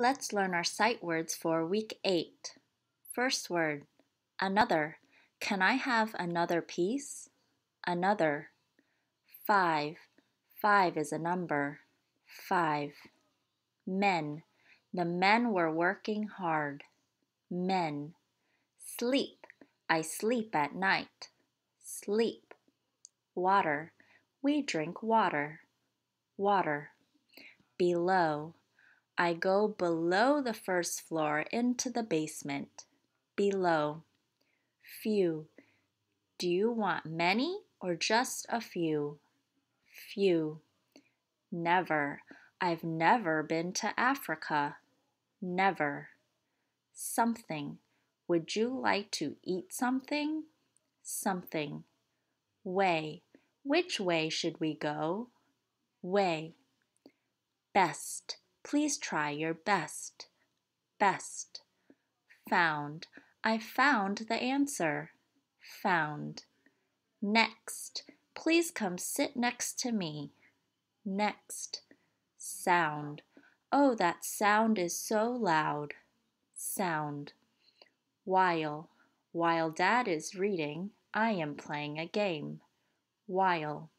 Let's learn our sight words for week 8. First word, another. Can I have another piece? Another. Five. Five is a number. Five. Men. The men were working hard. Men. Sleep. I sleep at night. Sleep. Water. We drink water. Water. Below. I go below the first floor into the basement. Below. Few. Do you want many or just a few? Few. Never. I've never been to Africa. Never. Something. Would you like to eat something? Something. Way. Which way should we go? Way. Best. Please try your best. Best. Found. I found the answer. Found. Next. Please come sit next to me. Next. Sound. Oh, that sound is so loud. Sound. While. While Dad is reading, I am playing a game. While.